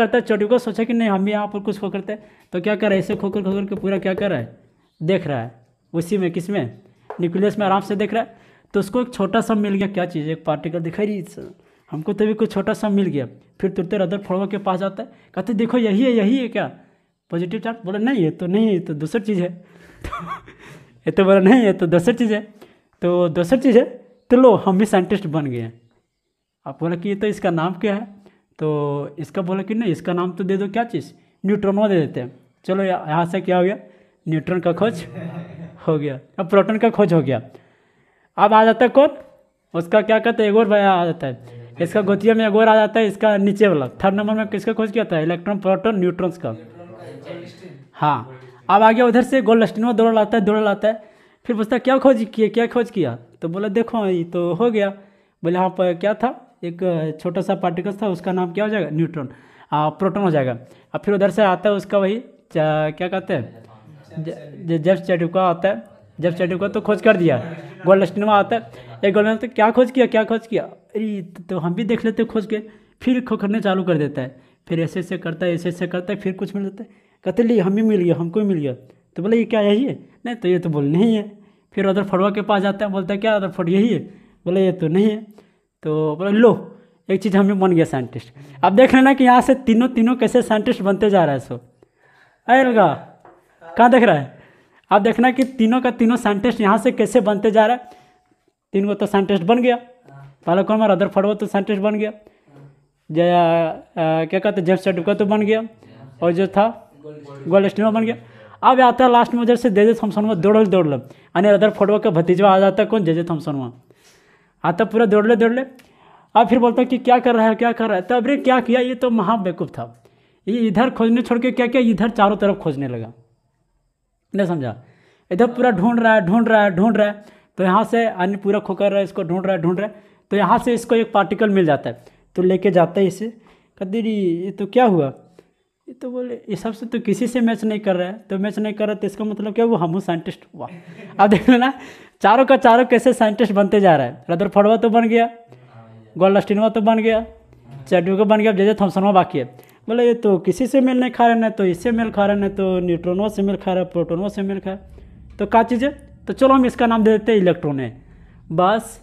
करता है चोटी को सोचा कि नहीं, हम भी यहाँ पर कुछ खो करते तो क्या कर रहा है? ऐसे खोकर खोकर के पूरा क्या कर रहा है? देख रहा है। उसी में, किसमें? न्यूक्लियस में आराम से देख रहा है। तो उसको एक छोटा सा मिल गया। क्या चीज़? एक पार्टिकल दिखाई रही हमको तभी कुछ छोटा सा मिल गया। फिर तुरते रदर फोड़वा के पास जाता है। कहते देखो, यही है यही है क्या? पॉजिटिव चार्ज बोला, नहीं है तो नहीं है तो दूसरी चीज़ है। ये तो बोला, नहीं है तो दूसरी चीज़ है। तो दूसरी चीज़ है तो लो, हम भी साइंटिस्ट बन गए आप बोला कि ये तो इसका नाम क्या है? तो इसका बोला कि नहीं, इसका नाम तो दे दो क्या चीज़? न्यूट्रॉनवा दे देते हैं। चलो यहाँ से क्या हो गया? न्यूट्रॉन का खोज हो गया। अब प्रोटॉन का खोज हो गया। अब आ जाता है कौन उसका क्या कहते हैं? एक और आ जाता है। इसका गोतिया में एक और आ जाता है, इसका नीचे वाला। थर्ड नंबर में किसका खोज किया था? इलेक्ट्रॉन प्रोटॉन न्यूट्रॉन्स का। हाँ। अब आ गया उधर से गोल्ड में दौड़ लाता है, दौड़ लाता है। फिर पूछता क्या खोज किया? क्या खोज किया? तो बोला, देखो, ये तो हो गया। बोले हाँ पर क्या था? एक छोटा सा पार्टिकल्स था, उसका नाम क्या हो जाएगा? न्यूट्रॉन। प्रोटॉन हो जाएगा। अब फिर उधर से आता है उसका वही क्या कहते हैं? जब चैटुका आता है। जब चैटुका तो खोज कर दिया। गोल्ड स्टीनो आता है। एक गोल्ड तो क्या खोज किया, क्या खोज किया? अरे तो हम भी देख लेते खोज के। फिर खोखरने चालू कर देता है। फिर ऐसे ऐसे करता है, ऐसे ऐसे करता है, फिर कुछ मिल जाता है। कहते लिए हम भी मिल गया, हमको भी मिल गया। तो बोले, ये क्या, यही है? नहीं तो ये तो बोल नहीं है। फिर अदर फड़वा के पास जाता है, बोलता है, क्या अदर फट यही है? बोले, ये तो नहीं है। तो बोले, लो, एक चीज़ हम बन गया साइंटिस्ट अब देख लेना कि यहाँ से तीनों तीनों कैसे साइंटिस्ट बनते जा रहा है सो अरे लगा, कहाँ देख रहा है? आप देखना कि तीनों का तीनों साइंटिस्ट यहाँ से कैसे बनते जा रहा है। तीन को तो साइंटिस्ट बन गया। पहले कौन मारा अदर फड़वा तो साइंटिस्ट बन गया। जया क्या कहते जेम्स चटुका तो बन गया। और जो था गोल्ड स्टीनो बन गया। अब आता है लास्ट में उधर से दे दे थॉमसन में दौड़ दौड़ लो यानी अदर फ़ोटो का भतीजवा आ जाता है कौन? जे जे थॉमसन में। आता पूरा दौड़ ले दौड़ ले। अब फिर बोलता कि क्या कर रहा है, क्या कर रहा है? तो अरे क्या किया? ये तो महा बेवकूफ़ था। ये इधर खोजने छोड़ के क्या किया? इधर चारों तरफ़ खोजने लगा। नहीं समझा? इधर पूरा ढूंढ रहा है, ढूंढ रहा है, ढूंढ रहा है। तो यहाँ से अन्य पूरा खोकर रहा है, इसको ढूंढ रहा है, ढूंढ रहा है। तो यहाँ से इसको एक पार्टिकल मिल जाता है। तो लेके जाता है इसे। कहते ये तो क्या हुआ? ये तो बोले, ये सबसे तो किसी से मैच नहीं कर रहा है। तो मैच नहीं कर रहा तो इसका मतलब क्या वो हम साइंटिस्ट हुआ। अब देख लेना चारों का चारों कैसे साइंटिस्ट बनते जा रहा है? रदर फड़वा तो बन गया गोल्ड स्टीनवा तो बन गया चैडू का बन गया जैसे थॉमसनवा बाकी है। बोले, ये तो किसी से मिल नहीं खा रहे ना तो इससे मिल खा रहे ना तो न्यूट्रोनों से मिल खा रहा है से मिल खा तो क्या चीज़ है? तो चलो हम इसका नाम दे देते हैं इलेक्ट्रॉन है। बस